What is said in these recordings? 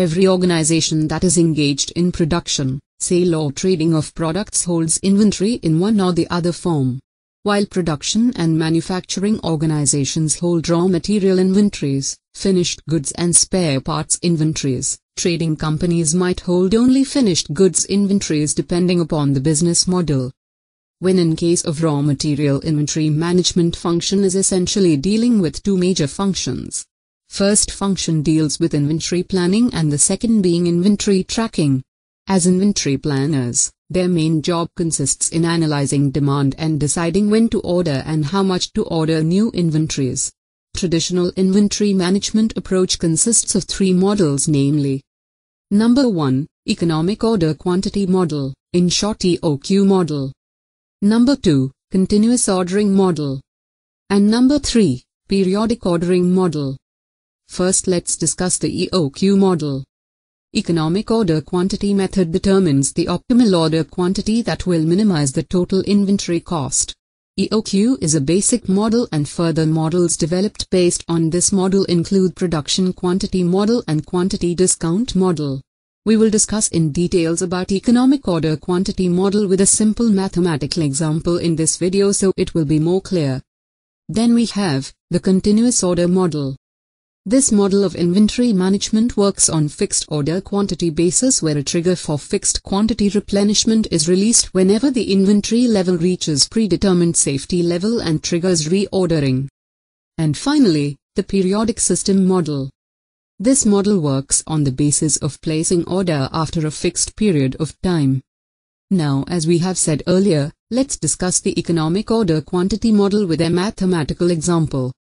Every organization that is engaged in production, sale or trading of products holds inventory in one or the other form. While production and manufacturing organizations hold raw material inventories, finished goods and spare parts inventories, trading companies might hold only finished goods inventories depending upon the business model. When in case of raw material inventory management function is essentially dealing with two major functions. First function deals with inventory planning and the second being inventory tracking. As inventory planners, their main job consists in analyzing demand and deciding when to order and how much to order new inventories. Traditional inventory management approach consists of three models namely Number 1, Economic Order Quantity Model, in short EOQ model. Number 2, Continuous Ordering Model. And number 3, Periodic Ordering Model. First let's discuss the EOQ model. Economic order quantity method determines the optimal order quantity that will minimize the total inventory cost. EOQ is a basic model and further models developed based on this model include production quantity model and quantity discount model. We will discuss in details about economic order quantity model with a simple mathematical example in this video so it will be more clear. Then we have the continuous order model. This model of inventory management works on fixed order quantity basis where a trigger for fixed quantity replenishment is released whenever the inventory level reaches predetermined safety level and triggers reordering. And finally, the periodic system model. This model works on the basis of placing order after a fixed period of time. Now as we have said earlier, let's discuss the economic order quantity model with a mathematical example.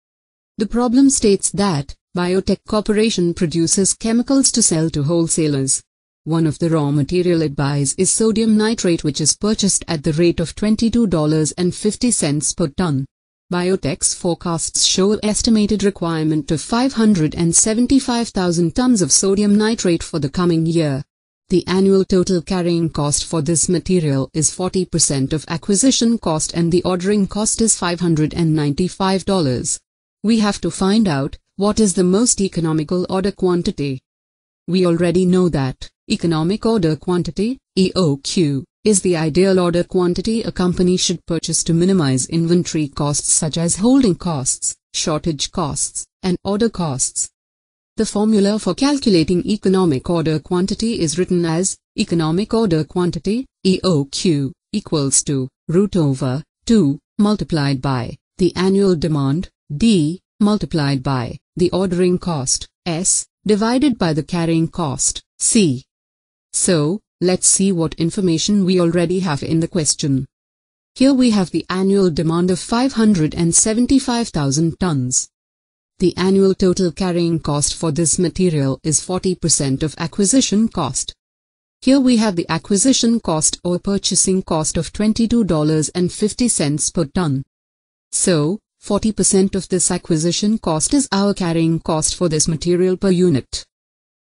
The problem states that Biotech Corporation produces chemicals to sell to wholesalers. One of the raw material it buys is sodium nitrate which is purchased at the rate of $22.50 per ton. Biotech's forecasts show estimated requirement of 575,000 tons of sodium nitrate for the coming year. The annual total carrying cost for this material is 40% of acquisition cost and the ordering cost is $595. We have to find out what is the most economical order quantity. We already know that economic order quantity, EOQ, is the ideal order quantity a company should purchase to minimize inventory costs such as holding costs, shortage costs, and order costs. The formula for calculating economic order quantity is written as economic order quantity, EOQ, equals to root over 2 multiplied by the annual demand, D, multiplied by the ordering cost, S, divided by the carrying cost, C. So, Let's see what information we already have in the question. Here we have the annual demand of 575,000 tons. The annual total carrying cost for this material is 40% of acquisition cost. Here we have the acquisition cost or purchasing cost of $22.50 per ton. So, 40% of this acquisition cost is our carrying cost for this material per unit.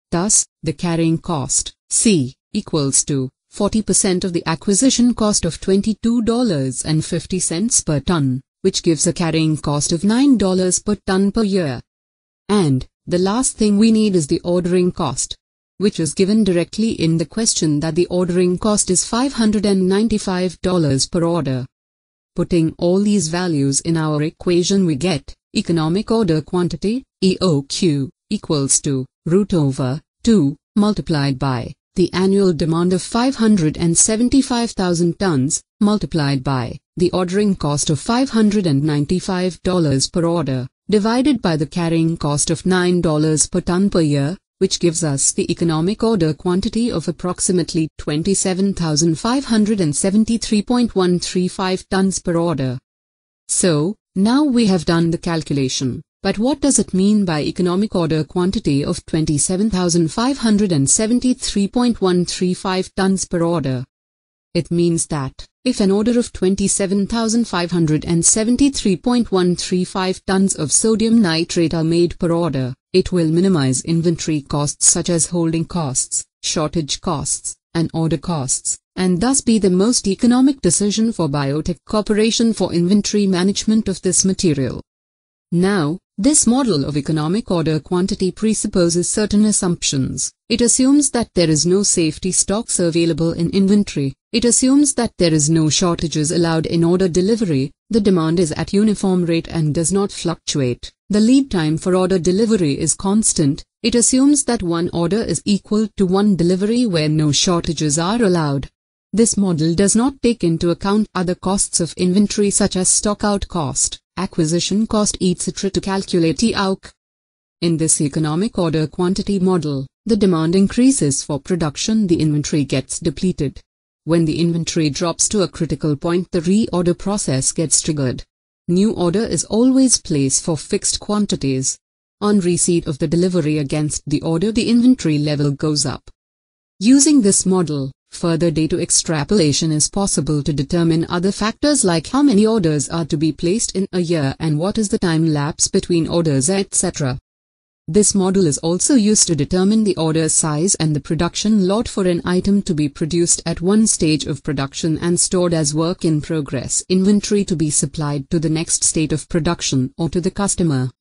Thus, the carrying cost, C, equals to 40% of the acquisition cost of $22.50 per ton, which gives a carrying cost of $9 per ton per year. And the last thing we need is the ordering cost, which is given directly in the question that the ordering cost is $595 per order. Putting all these values in our equation we get economic order quantity, EOQ, equals to root over 2 multiplied by the annual demand of 575,000 tons, multiplied by the ordering cost of $595 per order, divided by the carrying cost of $9 per ton per year, which gives us the economic order quantity of approximately 27,573.135 tons per order. So, now we have done the calculation. But what does it mean by economic order quantity of 27,573.135 tons per order? It means that, if an order of 27,573.135 tons of sodium nitrate are made per order, it will minimize inventory costs such as holding costs, shortage costs, and order costs, and thus be the most economic decision for Biotech Corporation for inventory management of this material. Now, This model of economic order quantity presupposes certain assumptions. It assumes that there is no safety stocks available in inventory. It assumes that there is no shortages allowed in order delivery. The demand is at uniform rate and does not fluctuate. The lead time for order delivery is constant. It assumes that one order is equal to one delivery where no shortages are allowed. This model does not take into account other costs of inventory such as stockout cost, acquisition cost etc. to calculate EOQ. In this economic order quantity model, the demand increases for production the inventory gets depleted. When the inventory drops to a critical point the reorder process gets triggered. New order is always placed for fixed quantities. On receipt of the delivery against the order the inventory level goes up. Using this model, Further data extrapolation is possible to determine other factors like how many orders are to be placed in a year and what is the time lapse between orders etc. This model is also used to determine the order size and the production lot for an item to be produced at one stage of production and stored as work in progress inventory to be supplied to the next state of production or to the customer.